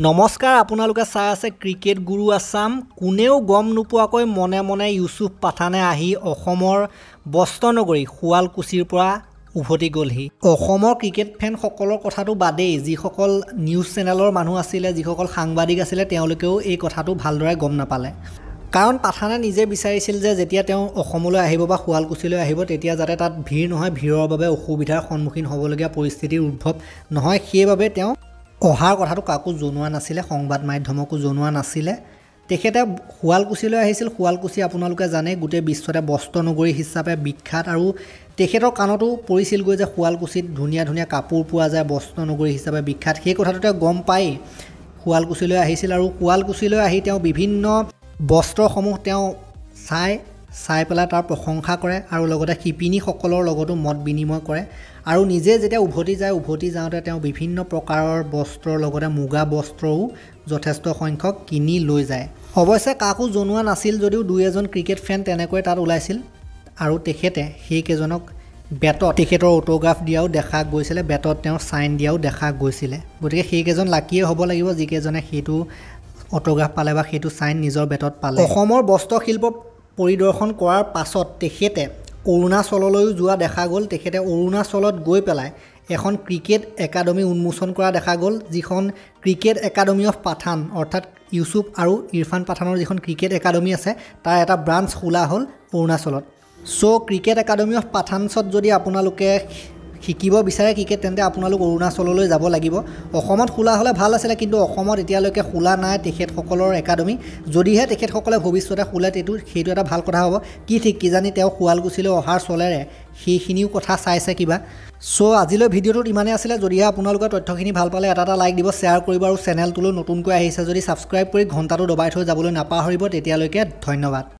নমস্কাৰ আপোনালোকে চাই আছে ক্ৰিকেট গুৰু আছাম। কোনেও গম নোপোৱাকৈ মনে মনে ইউচুফ পাঠানে আহি অসমৰ বস্ত্ৰনগৰী শুৱালকুছিৰ পৰা উভতি গ'লহি। অসমৰ ক্ৰিকেট ফেনসকলৰ কথাটো বাদেই যিসকল নিউজ চেনেলৰ মানুহ আছিলে যিসকল সাংবাদিক আছিলে তেওঁলোকেও এই কথাটো ভালদৰে গম নাপালে। কাৰণ পাঠানে নিজে বিচাৰিছিল যে যেতিয়া তেওঁ অসমলৈ আহিব বা শুৱালকুছিলৈ আহিব তেতিয়া যাতে তাত ভিৰ নহয় ভিৰৰ বাবে অসুবিধাৰ সন্মুখীন হ'বলগীয়া পৰিস্থিতিৰ উদ্ভৱ নহয়। সেইবাবে তেওঁ অহাৰ কথাটো কাকো জনোৱা নাছিলে সংবাদ মাধ্যমকো জনোৱা নাছিলে। তেখেতে শুৱালকুছিলৈ আহিছিল শুৱালকুছি আপোনালোকে জানে গোটেই বিশ্বতে বস্ত্ৰ নগৰী হিচাপে বিখ্যাত আৰু তেখেতৰ কাণতো পৰিছিলগৈ যে শুৱালকুছিত ধুনীয়া ধুনীয়া কাপোৰ পোৱা যায় বস্ত্ৰ নগৰী হিচাপে বিখ্যাত। সেই কথাটো তেওঁ গম পাই শুৱালকুছিলৈ আহিছিল আৰু শুৱালকুছিলৈ আহি তেওঁ বিভিন্ন বস্ত্ৰসমূহ তেওঁ চাই চাই পেলাই তাৰ প্ৰশংসা কৰে আৰু লগতে শিপিনীসকলৰ লগতো মত বিনিময় কৰে। আৰু নিজে যেতিয়া উভতি যায় উভতি যাওঁতে তেওঁ বিভিন্ন প্ৰকাৰৰ বস্ত্ৰৰ লগতে মুগা বস্ত্ৰও যথেষ্ট সংখ্যক কিনি লৈ যায়। অৱশ্যে কাকো জনোৱা নাছিল যদিও দুই এজন ক্ৰিকেট ফেন তেনেকৈ তাত ওলাইছিল। আৰু তেখেতে সেইকেইজনক বেটত তেখেতৰ অট'গ্ৰাফ দিয়াও দেখা গৈছিলে বেটত তেওঁ চাইন দিয়াও দেখা গৈছিলে। গতিকে সেইকেইজন লাকিয়ে হ'ব লাগিব যিকেইজনে সেইটো অট'গ্ৰাফ পালে বা সেইটো চাইন নিজৰ বেটত পালে। অসমৰ বস্ত্ৰশিল্প পৰিদৰ্শন কৰাৰ পাছত তেখেতে অৰুণাচললৈও যোৱা দেখা গ'ল। তেখেতে অৰুণাচলত গৈ পেলাই এখন ক্ৰিকেট একাডেমি উন্মোচন কৰা দেখা গ'ল যিখন ক্ৰিকেট একাডেমি অফ পাঠান অৰ্থাৎ ইউচুফ আৰু ইৰফান পাঠানৰ যিখন ক্ৰিকেট একাডেমি আছে তাৰ এটা ব্ৰাঞ্চ খোলা হ'ল অৰুণাচলত। চ' ক্ৰিকেট একাডেমি অফ পাঠানছত যদি আপোনালোকে শিকিব বিচাৰে ক্ৰিকেট তেন্তে আপোনালোক অৰুণাচললৈ যাব লাগিব। অসমত খোলা হ'লে ভাল আছিলে কিন্তু অসমত এতিয়ালৈকে খোলা নাই তেখেতসকলৰ একাডেমি। যদিহে তেখেতসকলে ভৱিষ্যতে খোলে সেইটো সেইটো এটা ভাল কথা হ'ব। কি ঠিক কিজানি তেওঁ শুৱালকুছিলৈ অহাৰ চলেৰে। সেইখিনিও কথা চাইছে কিবা। চ' আজিলৈ ভিডিঅ'টোত ইমানেই আছিলে। যদিহে আপোনালোকে তথ্যখিনি ভাল পালে এটা এটা লাইক দিব শ্বেয়াৰ কৰিব আৰু চেনেলটোলৈ নতুনকৈ আহিছে যদি ছাবস্ক্ৰাইব কৰি ঘণ্টাটো দবাই থৈ যাবলৈ নাপাহৰিব তেতিয়ালৈকে ধন্যবাদ।